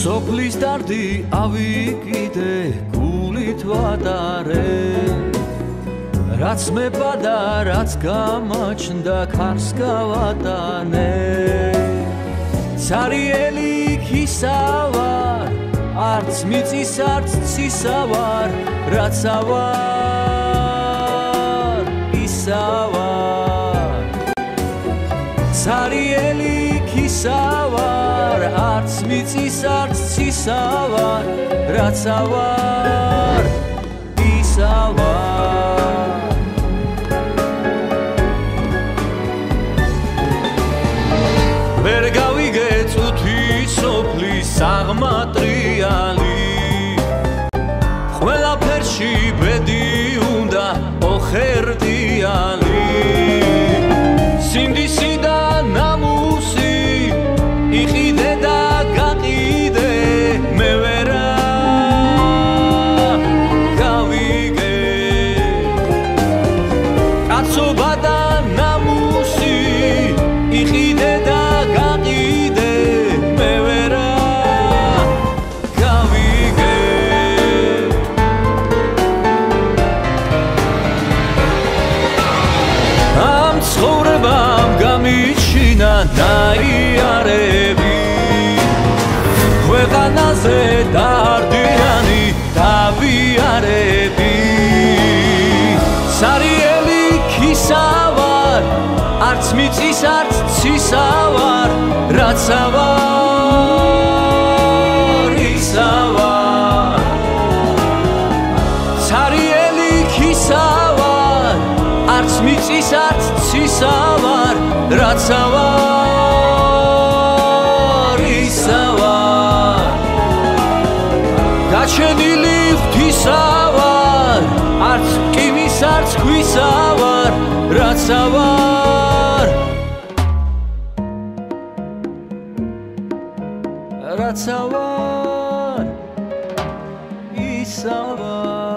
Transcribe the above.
სოფლის დარდი ავიკიდე გულით ვატარე რაც მეპადა რაც გამაჩნდა ქარს გავატანე. ცარიელი ქისავარ არც მიწის არც ცისავარ რაც ავარ ისავარ. ცარიელი ქისავარ არც მიწის არც ცისავარ რაც ავარ ისავარ. ვერ გავიგე წუთი სოფლის აღმატრიალი ყველაფერში ბედი უნდა ოხერდიალი სინდისი და ნამუსი იყიდე და გაყიდე მე ვერა გავიგე. კაცობა და გამიჩინა ნაიარები. ქვეყანაზე დარდიანი დავიარები. სარიელი ქისავარ არც მიწის არც ცისავარ რაც ავარ ისავარ. ცარიელი ქისავარ არც მიწის არც ცისავარ რაც ავარ ისავარ. გაჩენილი ღვთისავარ არც კიმის არც ქვისავარ. რაც ავარ რაც ავარ ისავარ